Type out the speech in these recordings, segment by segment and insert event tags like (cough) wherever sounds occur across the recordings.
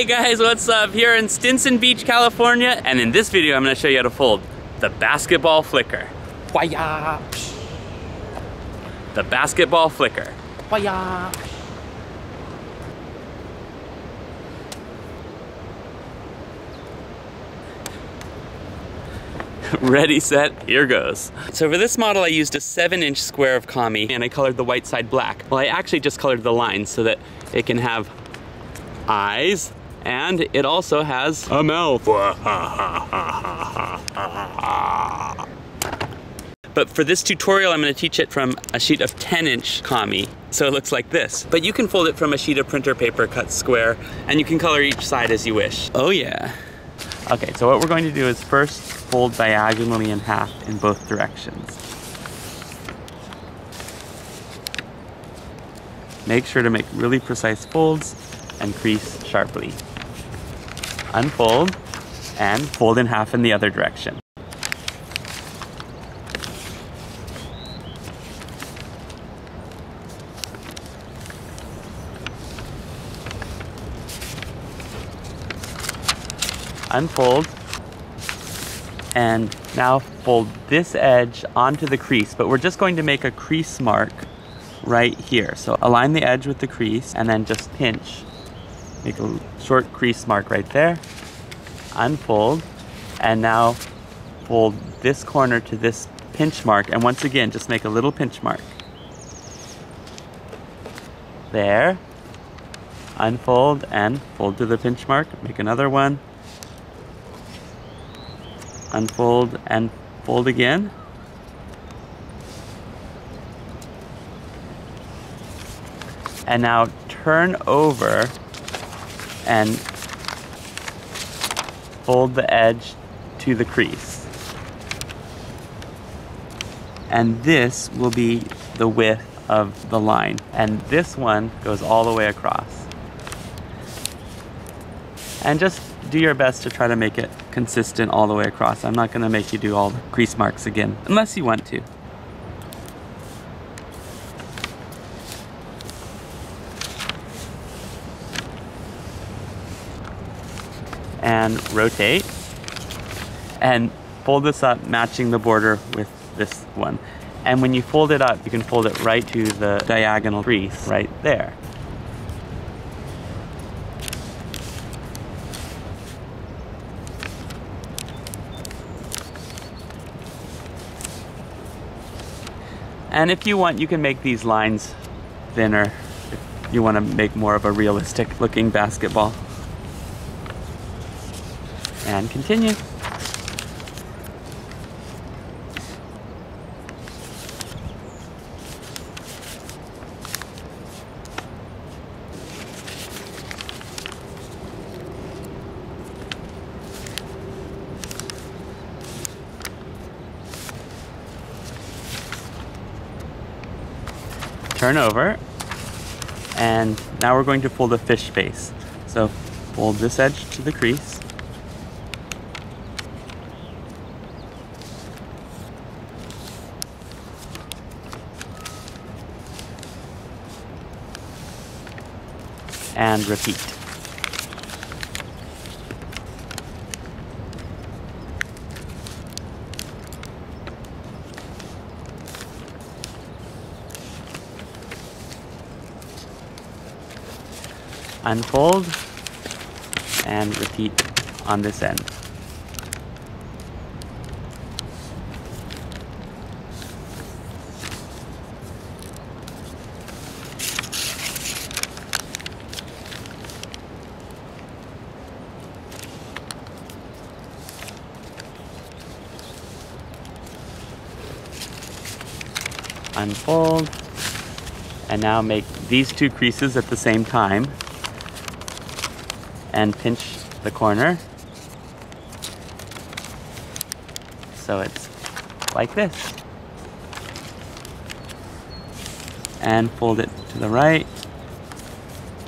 Hey guys, what's up? Here in Stinson Beach, California, and in this video I'm gonna show you how to fold the basketball flicker. Waya! The basketball flicker. Waya! (laughs) Ready, set, here goes. So for this model I used a 7 inch square of kami and I colored the white side black. Well I actually just colored the lines so that it can have eyes and it also has a mouth. But for this tutorial, I'm gonna teach it from a sheet of 10 inch kami, so it looks like this. But you can fold it from a sheet of printer paper cut square, and you can color each side as you wish. Oh yeah. Okay, so what we're going to do is first fold diagonally in half in both directions. Make sure to make really precise folds and crease sharply. Unfold and fold in half in the other direction. Unfold and now fold this edge onto the crease, but we're just going to make a crease mark right here. So align the edge with the crease and then just pinch. Make a short crease mark right there. Unfold and now fold this corner to this pinch mark and once again just make a little pinch mark. There. Unfold and fold to the pinch mark. Make another one. Unfold and fold again. And now turn over and fold the edge to the crease. And this will be the width of the line. And this one goes all the way across. And just do your best to try to make it consistent all the way across. I'm not gonna make you do all the crease marks again, unless you want to. And rotate and fold this up matching the border with this one. And when you fold it up, you can fold it right to the diagonal crease right there. And if you want, you can make these lines thinner if you want to make more of a realistic looking basketball and continue. Turn over, and now we're going to fold a fish face. So fold this edge to the crease, and repeat. Unfold and repeat on this end. Unfold, and now make these two creases at the same time and pinch the corner. So it's like this. And fold it to the right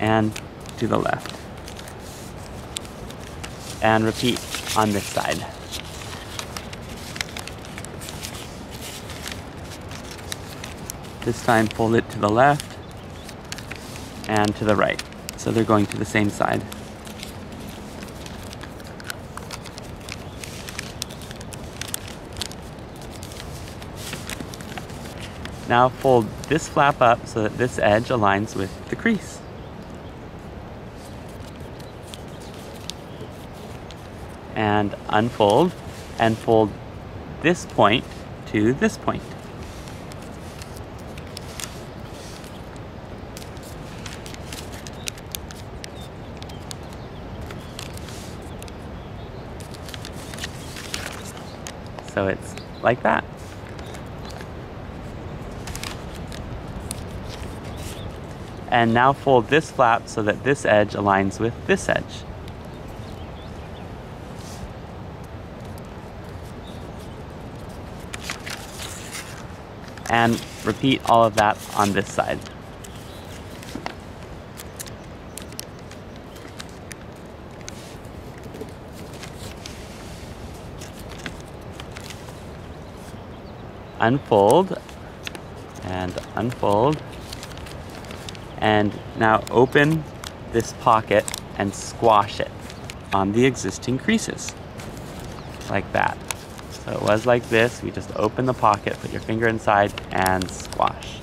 and to the left. And repeat on this side. This time fold it to the left and to the right. So they're going to the same side. Now fold this flap up so that this edge aligns with the crease. And unfold and fold this point to this point. So it's like that. And now fold this flap so that this edge aligns with this edge. And repeat all of that on this side. Unfold and unfold. And now open this pocket and squash it on the existing creases like that. So it was like this. We just open the pocket put your finger inside and squash.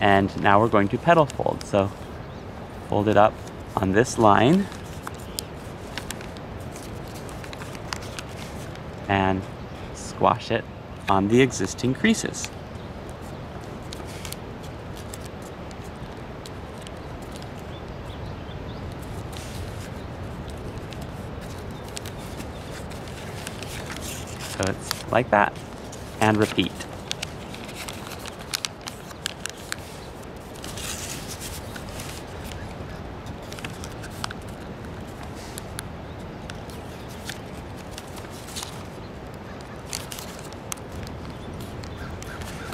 And now we're going to petal fold. So fold it up on this line and squash it on the existing creases. So it's like that and repeat.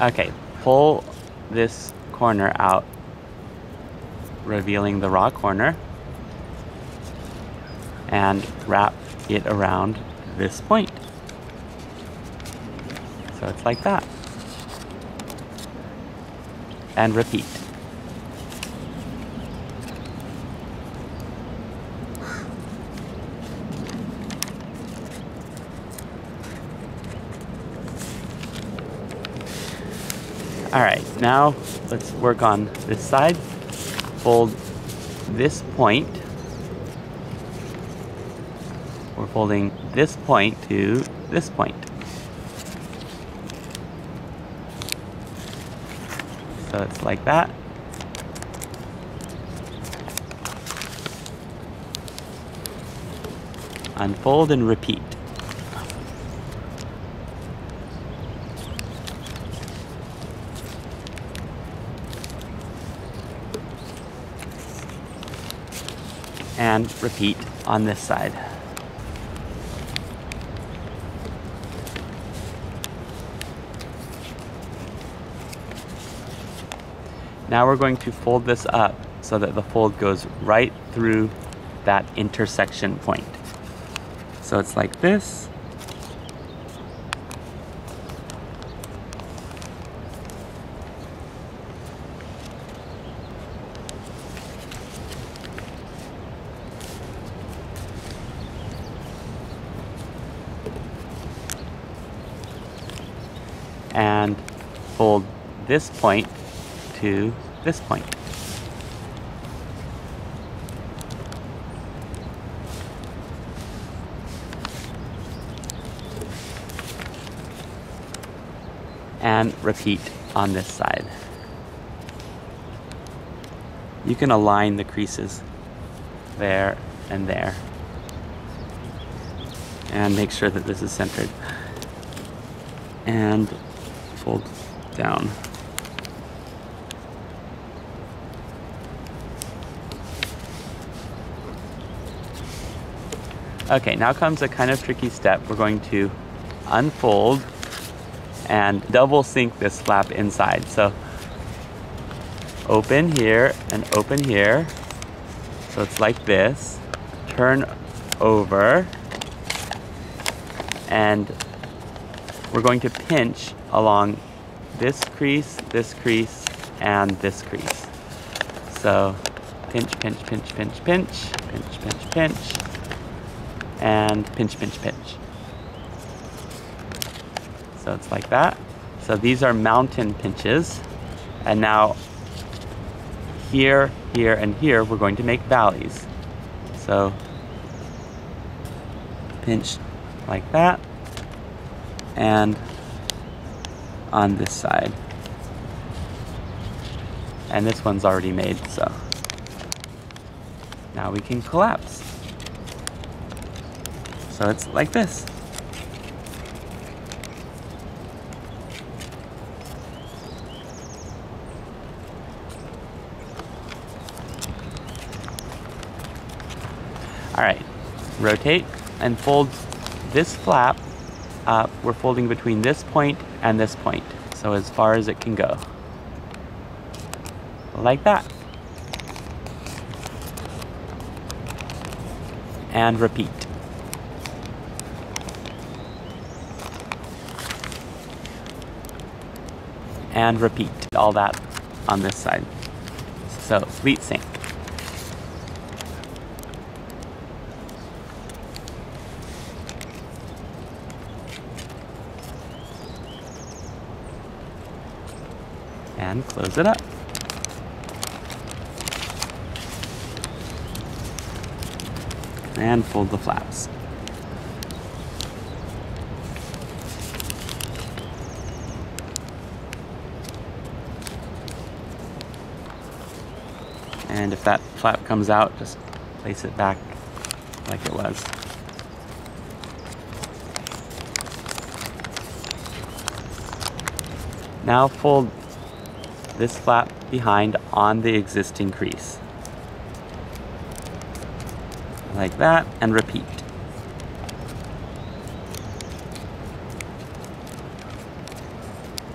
Okay, pull this corner out, revealing the raw corner, and wrap it around this point. So it's like that. And repeat. All right, now let's work on this side. Fold this point. We're folding this point to this point. So it's like that. Unfold and repeat. And repeat on this side. Now we're going to fold this up so that the fold goes right through that intersection point. So it's like this, and fold this point to this point. And repeat on this side. You can align the creases there and there and make sure that this is centered. And fold down. Okay, now comes a kind of tricky step. We're going to unfold and double sink this flap inside. So open here and open here. So it's like this. Turn over and we're going to pinch along this crease, this crease, and this crease. So pinch, pinch, pinch, pinch, pinch, pinch, pinch, pinch, and pinch, pinch, pinch. So it's like that. So these are mountain pinches. And now here, here, and here, we're going to make valleys. So pinch like that. And on this side. And this one's already made, so now we can collapse. So it's like this. All right, rotate and fold this flap up. We're folding between this point and this point. So as far as it can go. Like that. And repeat. And repeat all that on this side. So fleet sync. and close it up. And fold the flaps. And if that flap comes out, just place it back like it was. Now fold this flap behind on the existing crease. Like that, and repeat.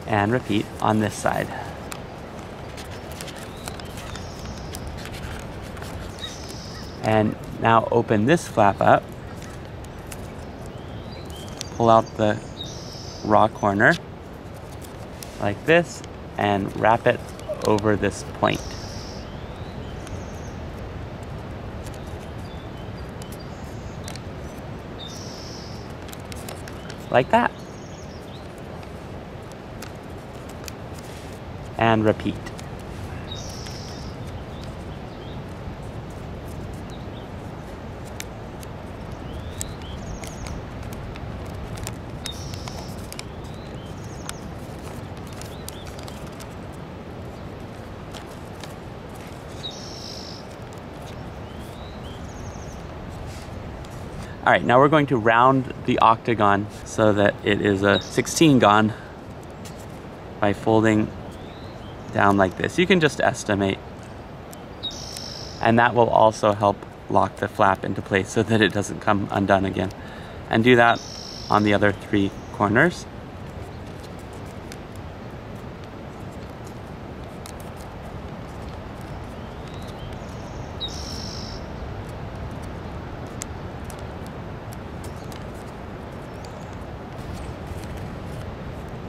And repeat on this side. And now open this flap up. Pull out the raw corner like this and wrap it over this point. Like that. And repeat. All right, now we're going to round the octagon so that it is a 16 gon by folding down like this. You can just estimate. And that will also help lock the flap into place so that it doesn't come undone again. And do that on the other three corners.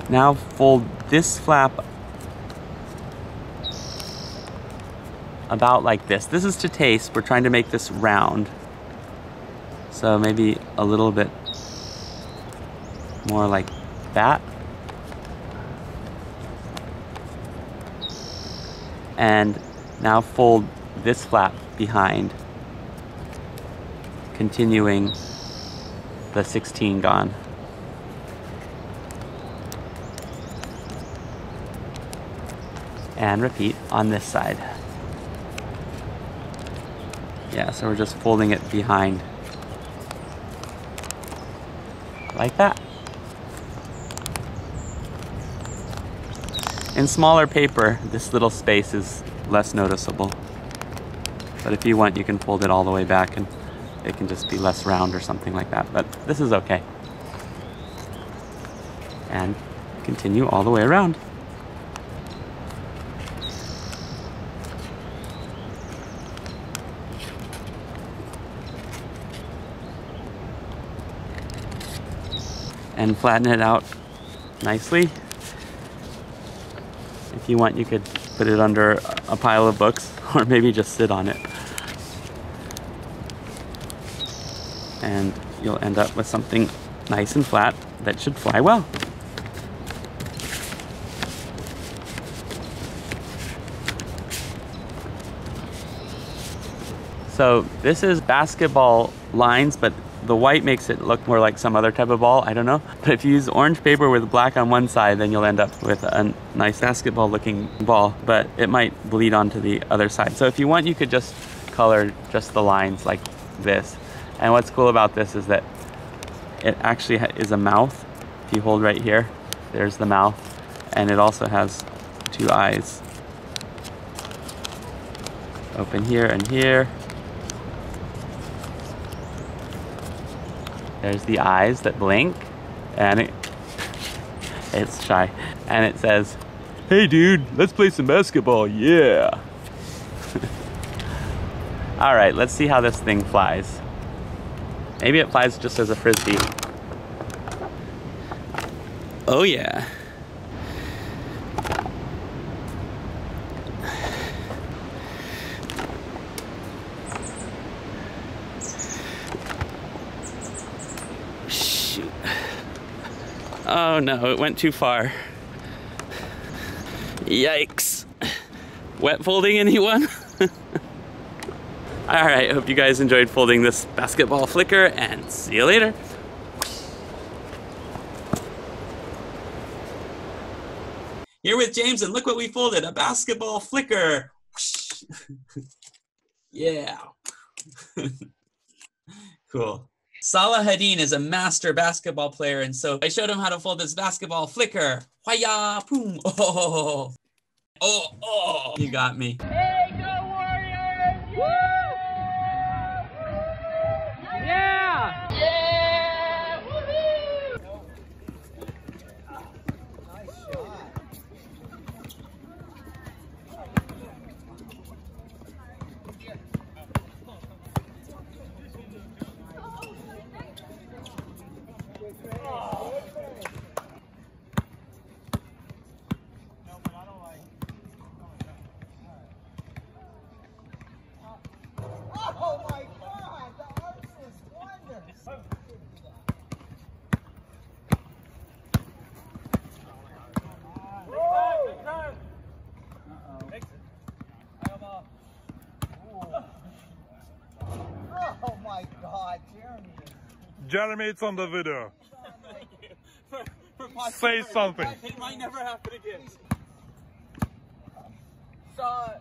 Now fold this flap about like this. This is to taste. We're trying to make this round. So maybe a little bit more like that. And now fold this flap behind, continuing the 16 gon. And repeat on this side. Yeah, so we're just folding it behind like that. In smaller paper, this little space is less noticeable. But if you want, you can fold it all the way back and it can just be less round or something like that. But this is okay. And continue all the way around. and flatten it out nicely. If you want, you could put it under a pile of books (laughs) or maybe just sit on it. And you'll end up with something nice and flat that should fly well. So this is basketball lines, but the white makes it look more like some other type of ball. I don't know. But if you use orange paper with black on one side, then you'll end up with a nice basketball looking ball, but it might bleed onto the other side. So if you want, you could just color just the lines like this. And what's cool about this is that it actually is a mouth. If you hold right here, there's the mouth. And it also has two eyes. Open here and here. There's the eyes that blink, and it, it's shy. And it says, hey dude, let's play some basketball, yeah. (laughs) All right, let's see how this thing flies. Maybe it flies just as a frisbee. Oh yeah. Oh no, it went too far. Yikes. Wet folding anyone? (laughs) All right, hope you guys enjoyed folding this basketball flicker and see you later. Here with James and look what we folded, a basketball flicker. (laughs) yeah. (laughs) cool. Salah Hadin is a master basketball player, and so I showed him how to fold this basketball flicker. Whaya, boom, oh, oh, oh, you got me. Hey, go Warriors! Woo! Yeah! Yeah! Woohoo! Nice shot. Oh my god, the arms was wonders. Oh my god, Jeremy. Jeremy, it's on the video. Say something. It might never happen again. Saw